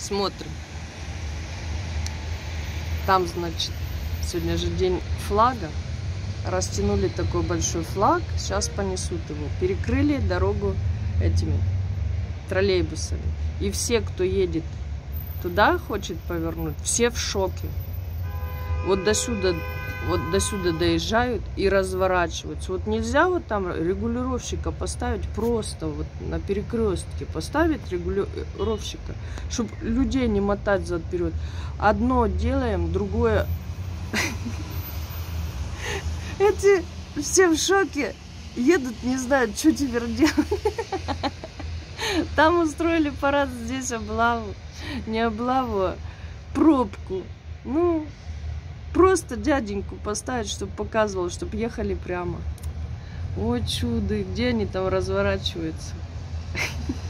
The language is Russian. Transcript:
Смотрим. Там, значит, сегодня же день флага. Растянули такой большой флаг. Сейчас понесут его. Перекрыли дорогу этими троллейбусами. И все, кто едет туда, хочет повернуть, все в шоке. Вот до сюда, вот до сюда доезжают и разворачиваются. Вот нельзя вот там регулировщика поставить просто вот на перекрестке, поставить регулировщика, чтобы людей не мотать зад вперед. Одно делаем, другое. Эти все в шоке едут, не знают, что теперь делать. Там устроили парад, здесь облаву. Не облаву, а пробку. Ну, просто дяденьку поставить, чтобы показывал, чтобы ехали прямо. О, чудо, где они там разворачиваются?